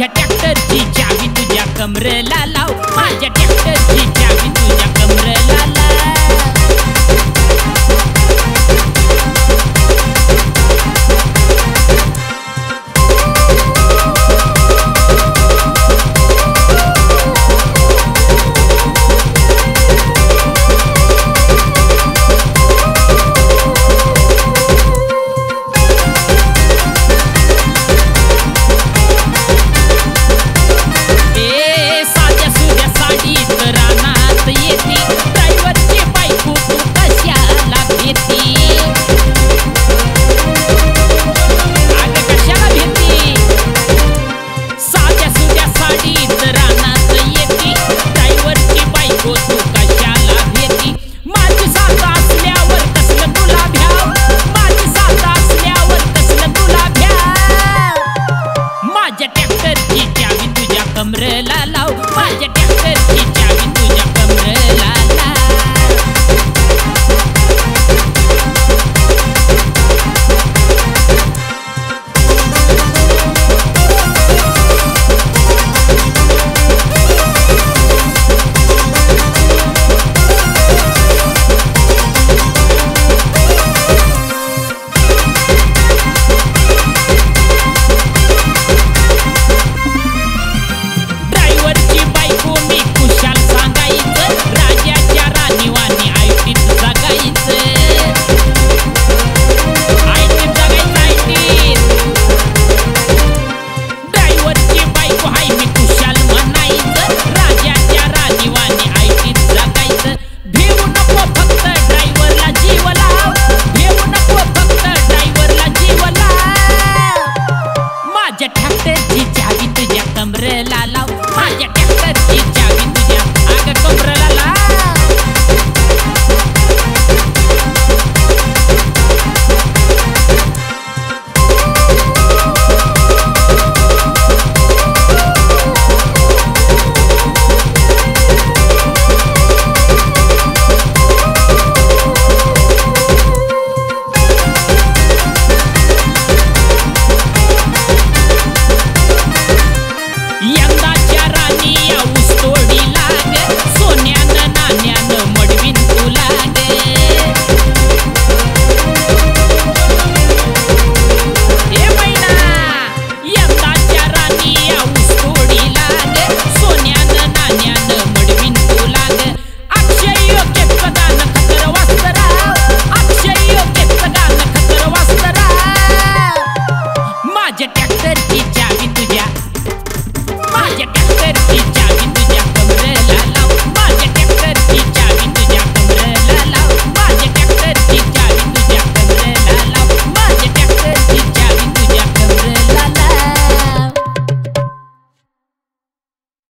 माझ्या ट्रॅक्टरची चावी तुझ्या कमरेला लाव. माझ्या ट्रॅक्टरची चावी तुझ्या कमरेला लाव. लाला माझ्या ट्रॅक्टरची